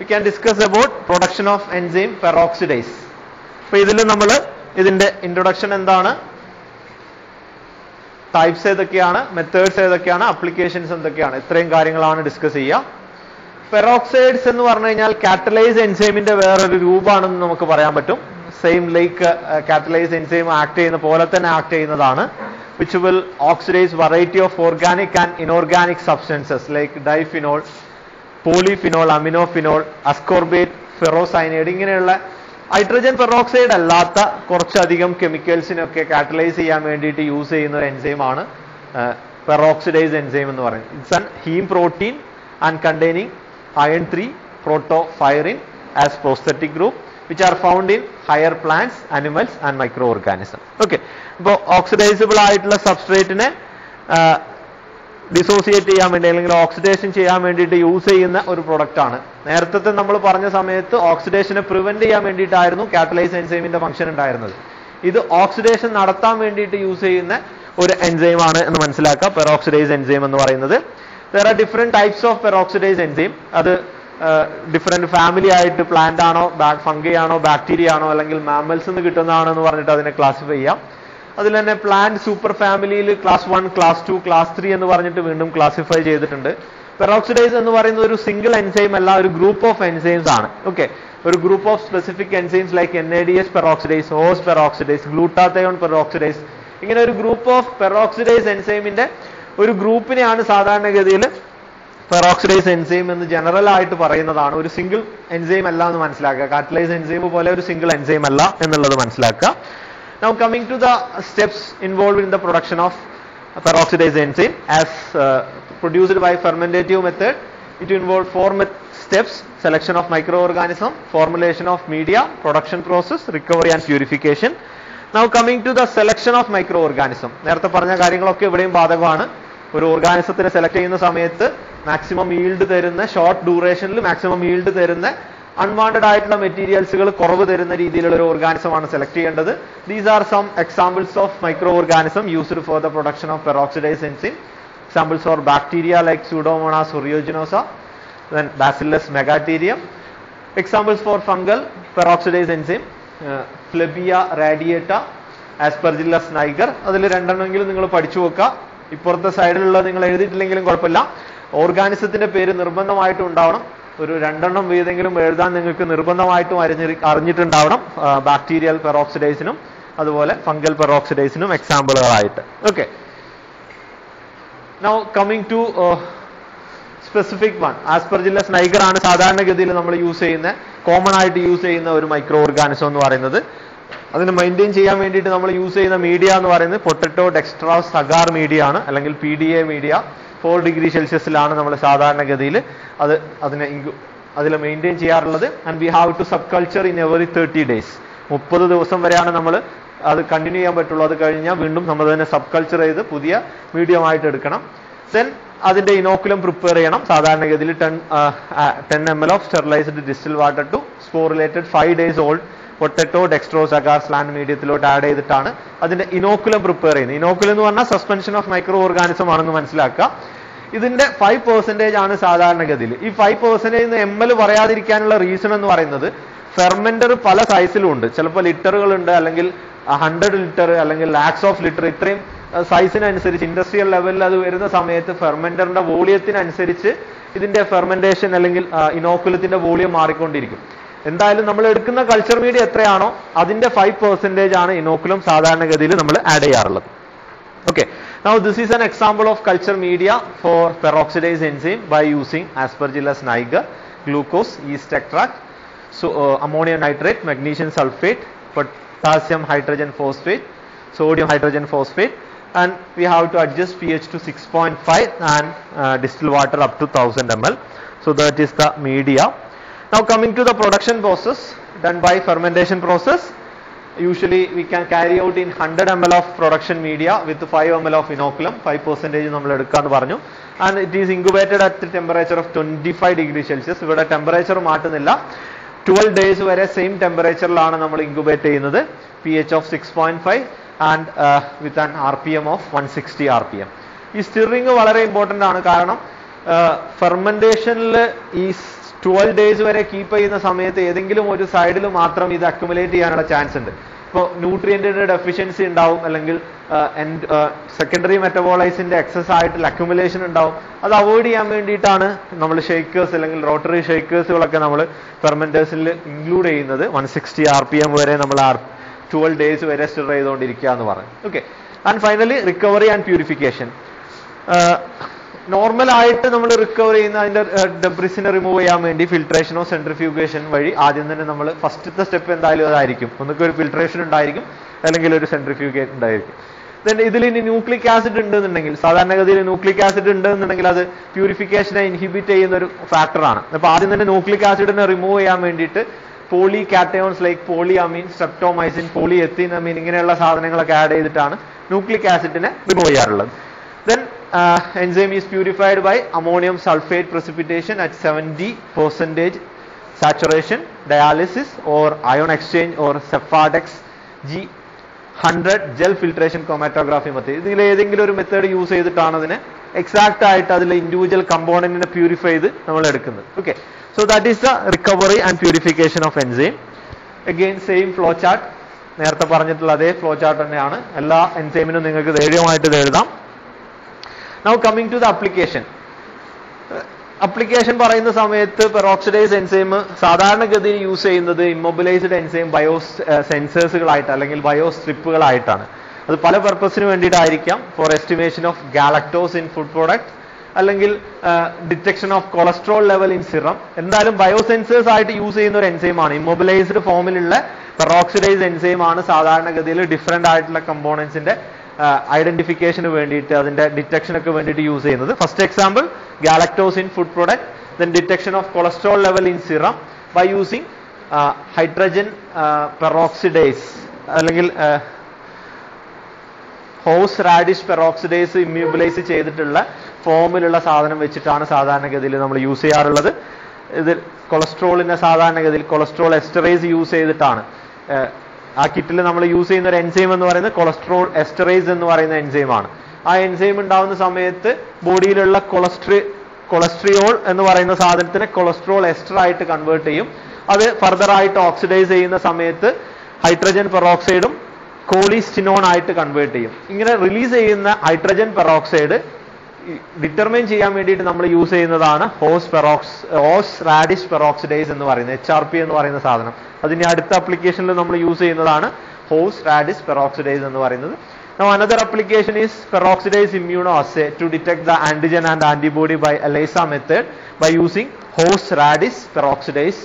We can discuss about production of enzyme peroxidase അപ്പൊ ഇതിൽ നമ്മൾ ഇതിന്റെ ഇൻട്രൊഡക്ഷൻ എന്താണ്? ടൈപ്സ് ഏതൊക്കെയാണ്? മെത്തേഡ്സ് ഏതൊക്കെയാണ്? അപ്ലിക്കേഷൻസ് എന്തൊക്കെയാണ്? ഇത്രയും കാര്യങ്ങളാണ് ഡിസ്കസ് ചെയ്യുക പെറോക്സൈഡ്സ് എന്ന് പറഞ്ഞു കഴിഞ്ഞാൽ കാറ്റലൈസ് എൻസൈമിന്റെ വേറൊരു രൂപമാണെന്ന് നമുക്ക് പറയാൻ പറ്റും. Same like catalase enzyme act ചെയ്യുന്ന പോലെ തന്നെ ആക്ട് ചെയ്യുന്നതാണ്. Which will oxidise variety of organic and inorganic substances like diphenol polyphenol aminophenol ascorbate ferrocyanide ഇങ്ങനെയുള്ള ഹൈഡ്രജൻ പെറോക്സൈഡ് അല്ലാത്ത കുറച്ചധികം കെമിക്കൽസിനൊക്കെ കാറ്റലൈസ് ചെയ്യാൻ വേണ്ടിയിട്ട് യൂസ് ചെയ്യുന്ന ഒരു എൻസൈമാണ് പെറോക്സിഡൈസ് എൻസൈം എന്ന് പറയുന്നത്. It's an haem protein and containing iron three 3 as prosthetic group which are found in higher plants animals and micro organism okay ഇപ്പോൾ ഓക്സിഡൈസബിൾ ആയിട്ടുള്ള സബ്സ്ട്രേറ്റിനെ ഡിസോസിയേറ്റ് ചെയ്യാൻ വേണ്ടി അല്ലെങ്കിൽ ഓക്സിഡേഷൻ ചെയ്യാൻ വേണ്ടിയിട്ട് യൂസ് ചെയ്യുന്ന ഒരു പ്രൊഡക്റ്റ് ആണ്. നേരത്തെ നമ്മൾ പറഞ്ഞ സമയത്ത് ഓക്സിഡേഷനെ പ്രിവെന്റ് ചെയ്യാൻ വേണ്ടിയിട്ടായിരുന്നു കാറ്റലൈസ് എൻസൈമിന്റെ ഫംഗ്ഷൻ ഉണ്ടായിരുന്നത്. ഇത് ഓക്സിഡേഷൻ നടത്താൻ വേണ്ടിയിട്ട് യൂസ് ചെയ്യുന്ന ഒരു എൻസൈം ആണ് എന്ന് മനസ്സിലാക്കാം പെറോക്സിഡൈസ് എൻസൈം എന്ന് പറയുന്നത്. Are different types of peroxidase enzyme അത് ഡിഫറെന്റ് ഫാമിലി ആയിട്ട് പ്ലാന്റ് ആണോ ഫംഗി ആണോ ബാക്ടീരിയ ആണോ അല്ലെങ്കിൽ മാമൽസ് നിന്ന് കിട്ടുന്നതാണോ എന്ന് പറഞ്ഞിട്ട് അതിനെ ക്ലാസിഫൈ ചെയ്യാം. അതിൽ തന്നെ പ്ലാന്റ് സൂപ്പർ ഫാമിലിയിൽ class one class two class three എന്ന് പറഞ്ഞിട്ട് വീണ്ടും ക്ലാസിഫൈ ചെയ്തിട്ടുണ്ട്. പെറോക്സിഡൈസ് എന്ന് പറയുന്നത് ഒരു സിംഗിൾ എൻസൈം അല്ല ഒരു ഗ്രൂപ്പ് ഓഫ് എൻസൈംസ് ആണ്. ഓക്കെ ഒരു group of specific enzymes like N A D S peroxidase hose peroxidase glutathione peroxidase ഇങ്ങനെ ഒരു ഗ്രൂപ്പ് ഓഫ് പെറോക്സിഡൈസ് എൻസൈമിന്റെ ഒരു ഗ്രൂപ്പിനെയാണ് സാധാരണഗതിയിൽ പെറോക്സിഡൈസ് എൻസൈം എന്ന് ജനറൽ ആയിട്ട് പറയുന്നതാണ്. ഒരു സിംഗിൾ എൻസൈം അല്ല എന്ന് മനസ്സിലാക്കുക. കാറ്റലൈസ് എൻസൈം പോലെ ഒരു സിംഗിൾ എൻസൈം അല്ല എന്നുള്ളത് മനസ്സിലാക്കുക. Now coming to the steps involved in the production of peroxidase enzyme as uh, produced by fermentative method it involved four steps selection of microorganism formulation of media production process recovery and purification now coming to the selection of microorganism നേരത്തെ പറഞ്ഞ കാര്യങ്ങളൊക്കെ ഇവിടെയും ബാധകമാണ് ഒരു ഓർഗാനിസത്തിനെ select ചെയ്യുന്ന സമയത്ത് maximum yield തരുന്ന short ഡ്യൂറേഷനിൽ മാക്സിമം ഈൽഡ് തരുന്ന അൺവാണ്ടഡ് ആയിട്ടുള്ള മെറ്റീരിയൽസുകൾ കുറവ് തരുന്ന രീതിയിലുള്ള ഒരു ഓർഗാനിസമാണ് സെലക്ട് ചെയ്യേണ്ടത്. These are some examples of micro organism used for the production of peroxidase enzyme examples for bacteria like pseudomonas aeruginosa then bacillus megaterium examples for fungal peroxidase enzyme uh, flebia aspergillus niger അതിൽ രണ്ടെണ്ണമെങ്കിലും നിങ്ങൾ പഠിച്ചു വെക്കുക. ഇപ്പുറത്തെ സൈഡിലുള്ള നിങ്ങൾ എഴുതിയിട്ടില്ലെങ്കിലും കുഴപ്പമില്ല. ഓർഗാനിസത്തിന്റെ പേര് നിർബന്ധമായിട്ടും ഉണ്ടാവണം. ഒരു രണ്ടെണ്ണം വീതെങ്കിലും എഴുതാൻ നിങ്ങൾക്ക് നിർബന്ധമായിട്ടും അറിഞ്ഞി അറിഞ്ഞിട്ടുണ്ടാവണം ബാക്ടീരിയൽ പെറോക്സിഡൈസിനും അതുപോലെ ഫംഗൽ പെറോക്സിഡൈസിനും എക്സാമ്പിളുകളായിട്ട് okay now coming to specific one aspergillus niger ആണ് സാധാരണഗതിയിൽ നമ്മൾ യൂസ് ചെയ്യുന്ന കോമൺ ആയിട്ട് യൂസ് ചെയ്യുന്ന ഒരു മൈക്രോ ഓർഗാനിസം എന്ന് പറയുന്നത്. അതിന് മെയിന്റെയിൻ ചെയ്യാൻ വേണ്ടിയിട്ട് നമ്മൾ യൂസ് ചെയ്യുന്ന മീഡിയ എന്ന് പറയുന്നത് പൊട്ടറ്റോ ഡെക്സ്ട്രാ സഗാർ മീഡിയ ആണ് അല്ലെങ്കിൽ പി മീഡിയ ഫോർ ഡിഗ്രി സെൽഷ്യസിലാണ് നമ്മൾ സാധാരണഗതിയിൽ അത് അതിനെ അതിൽ മെയിന്റെയിൻ ചെയ്യാറുള്ളത്. And we have to sub culture in every thirty days മുപ്പത് ദിവസം വരെയാണ് നമ്മൾ അത് കണ്ടിന്യൂ ചെയ്യാൻ പറ്റുള്ളൂ. അത് കഴിഞ്ഞാൽ വീണ്ടും നമ്മൾ തന്നെ സബ് കൾച്ചർ ചെയ്ത് പുതിയ മീഡിയം ആയിട്ട് എടുക്കണം. ദെൻ അതിന്റെ ഇനോക്കുലം പ്രിപ്പയർ ചെയ്യണം. സാധാരണഗതിയിൽ ten ten M L of sterilised distil water to spore sporulated five days old potato dextrose agar slant മീഡിയത്തിലോട്ട് add ചെയ്തിട്ടാണ് അതിന്റെ ഇനോക്കുലം പ്രിപ്പയർ ചെയ്യുന്നത്. ഇനോക്കുലം എന്ന് പറഞ്ഞാൽ സസ്പെൻഷൻ ഓഫ് മൈക്രോ ഓർഗാനിസം ആണെന്ന് മനസ്സിലാക്കുക. ഇതിന്റെ ഫൈവ് പെർസെന്റേജ് ആണ് സാധാരണഗതിയിൽ. ഈ ഫൈവ് പെർസെന്റേജ് എം എൽ പറയാതിരിക്കാനുള്ള റീസൺ എന്ന് പറയുന്നത് ഫെർമെന്റർ പല സൈസിലും ഉണ്ട്. ചിലപ്പോൾ ലിറ്ററുകളുണ്ട് അല്ലെങ്കിൽ ഹൺഡ്രഡ് ലിറ്റർ അല്ലെങ്കിൽ ലാക്സ് ഓഫ് ലിറ്റർ ഇത്രയും സൈസിനനുസരിച്ച് ഇൻഡസ്ട്രിയൽ ലെവലിൽ അത് വരുന്ന സമയത്ത് ഫെർമെന്ററിന്റെ വോളിയത്തിനനുസരിച്ച് ഇതിന്റെ ഫെർമെന്റേഷൻ അല്ലെങ്കിൽ ഇനോക്കുലത്തിന്റെ വോളിയം മാറിക്കൊണ്ടിരിക്കും. എന്തായാലും നമ്മൾ എടുക്കുന്ന കൾച്ചർ മീഡിയ എത്രയാണോ അതിന്റെ ഫൈവ് പെർസെന്റേജ് ആണ് ഇനോക്കുലം സാധാരണഗതിയിൽ നമ്മൾ ആഡ് ചെയ്യാറുള്ളത് okay now this is an example of culture media for peroxidase enzyme by using aspergillus niger glucose yeast extract so uh, ammonium nitrate magnesium sulfate potassium hydrogen phosphate sodium hydrogen phosphate and we have to adjust pH to 6.5 and uh, distilled water up to 1000 ml so that is the media now coming to the production process done by fermentation process usually we can carry out in 100 ml of production media with 5 ml of inoculum 5 percentage നമ്മൾ എടുക്കാന്ന് പറഞ്ഞു and it is incubated at the temperature of 25 degree celsius ഇവിടെ temperature മാറ്റുന്നില്ല 12 days വരെ same ടെമ്പറേച്ചറിലാണ് നമ്മൾ incubate ചെയ്യുന്നത് P H of six point five and with an R P M of one sixty R P M ഈ stirring വളരെ important ആണ് കാരണം ഫെർമെന്റേഷനിൽ ഈ ട്വൽവ് ഡേയ്സ് വരെ കീപ്പ് ചെയ്യുന്ന സമയത്ത് ഏതെങ്കിലും ഒരു സൈഡിൽ മാത്രം ഇത് അക്യുമുലേറ്റ് ചെയ്യാനുള്ള ചാൻസ് ഉണ്ട്. ഇപ്പോൾ ന്യൂട്രിയന്റിന്റെ ഡെഫിഷ്യൻസി ഉണ്ടാവും അല്ലെങ്കിൽ സെക്കൻഡറി മെറ്റബോളൈസിന്റെ എക്സസ് ആയിട്ടുള്ള അക്യുമുലേഷൻ ഉണ്ടാവും. അത് അവോയ്ഡ് ചെയ്യാൻ വേണ്ടിയിട്ടാണ് നമ്മൾ ഷേക്കേഴ്സ് അല്ലെങ്കിൽ റോട്ടറി ഷേക്കേഴ്സുകളൊക്കെ നമ്മൾ ഫെർമെന്റേഴ്സിൽ ഇൻക്ലൂഡ് ചെയ്യുന്നത്. One sixty R P M വരെ നമ്മൾ ആർ ട്വൽവ് ഡേയ്സ് വരെ സ്റ്റിർ ചെയ്തുകൊണ്ടിരിക്കുക എന്ന് പറഞ്ഞു okay and finally recovery and purification normal ആയിട്ട് നമ്മൾ റിക്കവർ ചെയ്യുന്ന അതിന്റെ ഡെബ്രിസിനെ റിമൂവ് ചെയ്യാൻ വേണ്ടി ഫിൽട്രേഷനോ സെൻട്രിഫ്യൂഗേഷൻ വഴി ആദ്യം തന്നെ നമ്മൾ ഫസ്റ്റത്തെ സ്റ്റെപ്പ് എന്തായാലും അതായിരിക്കും. ഒന്നൊക്കെ ഒരു ഫിൽട്രേഷൻ ഉണ്ടായിരിക്കും അല്ലെങ്കിൽ ഒരു സെൻട്രിഫ്യൂഗേറ്റ് ഉണ്ടായിരിക്കും. ദെൻ ഇതിൽ ഇനി ന്യൂക്ലിക് ആസിഡ് ഉണ്ടെന്നുണ്ടെങ്കിൽ സാധാരണഗതിയിൽ ന്യൂക്ലിക് ആസിഡ് ഉണ്ടെന്നുണ്ടെങ്കിൽ അത് പ്യൂരിഫിക്കേഷനെ ഇൻഹിബിറ്റ് ചെയ്യുന്ന ഒരു ഫാക്ടറാണ് അപ്പൊ ആദ്യം തന്നെ ന്യൂക്ലിക് ആസിഡിനെ റിമൂവ് ചെയ്യാൻ വേണ്ടിയിട്ട് polycations like polyamine streptomycin polyethyleneimine ഇങ്ങനെയുള്ള സാധനങ്ങളൊക്കെ ആഡ് ചെയ്തിട്ടാണ് ന്യൂക്ലിക് ആസിഡിനെ റിമൂവ് ചെയ്യാറുള്ളത്. Uh, enzyme is purified by ammonium sulfate precipitation at 70 percentage saturation dialysis or ion exchange or Sephardex G 100 gel filtration chromatography method. ഇതിൽ ഏതെങ്കിലും ഒരു മെത്തേഡ് യൂസ് ചെയ്തിട്ടാണ് അതിനെ എക്സാക്ട് ആയിട്ട് അതിലെ ഇൻഡിവിജ്വൽ കമ്പോണന്റിനെ പ്യൂരിഫൈ ചെയ്ത് നമ്മൾ എടുക്കുന്നത്. Okay so that is the recovery and purification of enzyme again same flow chart നേരത്തെ പറഞ്ഞിട്ടുള്ള അതേ ഫ്ലോ ചാർട്ട് തന്നെയാണ്. എല്ലാ എൻസൈമിനും നിങ്ങൾക്ക് ധൈര്യമായിട്ട് എഴുതാം. Now coming to the application application പറയുന്ന സമയത്ത് പെറോക്സിഡൈസ് എൻസൈം സാധാരണഗതിയിൽ യൂസ് ചെയ്യുന്നത് ഇമ്മൊബിലൈസ്ഡ് എൻസൈം ബയോ സെൻസേഴ്സുകളായിട്ട് അല്ലെങ്കിൽ ബയോ സ്ട്രിപ്പുകളായിട്ടാണ് അത് പല പർപ്പസിന് വേണ്ടിയിട്ടായിരിക്കാം. For estimation of galactose in food product അല്ലെങ്കിൽ detection of cholesterol level in serum എന്തായാലും ബയോസെൻസേഴ്സ് ആയിട്ട് യൂസ് ചെയ്യുന്ന ഒരു എൻസൈമാണ് ഇമ്മൊബിലൈസ്ഡ് ഫോമിലുള്ള പെറോക്സിഡൈസ് എൻസൈം ആണ് സാധാരണഗതിയിൽ ഡിഫറെന്റ് ആയിട്ടുള്ള കമ്പോണൻസിന്റെ ഐഡന്റിഫിക്കേഷന് വേണ്ടിയിട്ട് അതിന്റെ ഡിറ്റക്ഷൻ ഒക്കെ വേണ്ടിയിട്ട് യൂസ് ചെയ്യുന്നത്. First example galactose in food product then detection of cholesterol level in serum by using hydrogen peroxidase അല്ലെങ്കിൽ ഹോസ് റാഡിഷ് പെറോക്സിഡേസ് ഇമ്മ്യൂബിലൈസ് ചെയ്തിട്ടുള്ള ഫോമിലുള്ള സാധനം വെച്ചിട്ടാണ് സാധാരണഗതിയിൽ നമ്മൾ യൂസ് ചെയ്യാറുള്ളത്. ഇത് കൊളസ്ട്രോളിനെ സാധാരണഗതിയിൽ കൊളസ്ട്രോൾ എസ്റ്ററേസ് യൂസ് ചെയ്തിട്ടാണ്. ആ കിറ്റിൽ നമ്മൾ യൂസ് ചെയ്യുന്ന ഒരു എൻസൈം എന്ന് പറയുന്നത് കൊളസ്ട്രോൾ എസ്റ്ററേസ് എന്ന് പറയുന്ന എൻസൈമാണ് ആ എൻസൈം ഉണ്ടാവുന്ന സമയത്ത് ബോഡിയിലുള്ള കൊളസ്ട്രി കൊളസ്ട്രിയോൾ എന്ന് പറയുന്ന സാധനത്തിനെ കൊളസ്ട്രോൾ എസ്റ്റർ ആയിട്ട് കൺവേർട്ട് ചെയ്യും. അത് ഫർദർ ആയിട്ട് ഓക്സിഡൈസ് ചെയ്യുന്ന സമയത്ത് ഹൈഡ്രജൻ പെറോക്സൈഡും കോളിസ്റ്റിനോൺ ആയിട്ട് കൺവേർട്ട് ചെയ്യും. ഇങ്ങനെ റിലീസ് ചെയ്യുന്ന ഹൈഡ്രജൻ പെറോക്സൈഡ് ഡിറ്റർമൈൻ ചെയ്യാൻ വേണ്ടിയിട്ട് നമ്മൾ യൂസ് ചെയ്യുന്നതാണ് ഹോസ് പെറോക്സ് ഹോസ് റാഡിഷ് പെറോക്സിഡൈസ് എന്ന് പറയുന്നത് എച്ച് ആർ പി എന്ന് പറയുന്ന സാധനം അതിന്റെ അടുത്ത അപ്ലിക്കേഷനിൽ നമ്മൾ യൂസ് ചെയ്യുന്നതാണ് ഹോസ് റാഡിഷ് പെറോക്സിഡൈസ് എന്ന് പറയുന്നത് Now another application is peroxidase immunoassay to detect the antigen and antibody by ELISA method by using host radish peroxidase.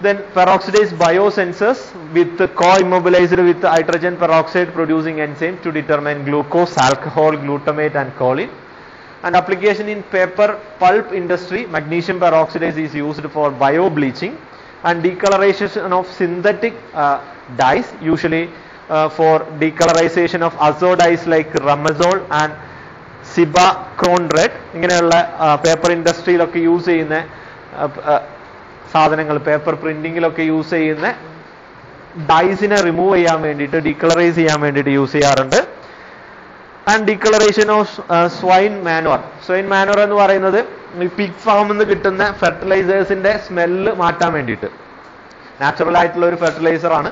Then peroxidase biosensors with co-immobilized with hydrogen peroxide producing enzyme to determine glucose, alcohol, glutamate and choline. And application in paper pulp industry, magnesium peroxidase is used for bio bleaching and decolorization of synthetic uh, dyes, usually uh, for decolorization of azo dyes like ramazol and Cibacron red ഇങ്ങനെയുള്ള paper ഇൻഡസ്ട്രിയിലൊക്കെ use ചെയ്യുന്ന സാധനങ്ങൾ paper പ്രിന്റിങ്ങിലൊക്കെ use ചെയ്യുന്ന ഡൈസിനെ remove ചെയ്യാൻ വേണ്ടിയിട്ട് ഡിക്ലറൈസ് ചെയ്യാൻ വേണ്ടിയിട്ട് യൂസ് ചെയ്യാറുണ്ട്. And declaration of swine manure swine manure എന്ന് പറയുന്നത് ഈ പിഗ് ഫാമിൽ നിന്ന് കിട്ടുന്ന ഫെർട്ടിലൈസേഴ്സിന്റെ സ്മെല്ല് മാറ്റാൻ വേണ്ടിയിട്ട്. നാച്ചുറൽ ആയിട്ടുള്ള ഒരു ഫെർട്ടിലൈസർ ആണ്.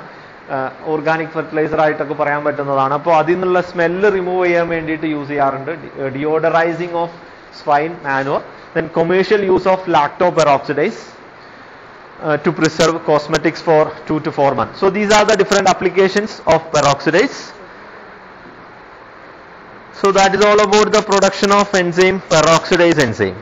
ഓർഗാനിക് ഫെർട്ടിലൈസർ ആയിട്ടൊക്കെ പറയാൻ പറ്റുന്നതാണ്. അപ്പോൾ അതിൽ നിന്നുള്ള സ്മെല്ല് റിമൂവ് ചെയ്യാൻ വേണ്ടിയിട്ട് യൂസ് ചെയ്യാറുണ്ട്. Deodorising of swine manure then commercial use of lactoperoxidase uh, to preserve cosmetics for two to four months. So these are the different applications of peroxidase. So that is all about the production of enzyme peroxidase enzyme.